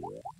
Yeah.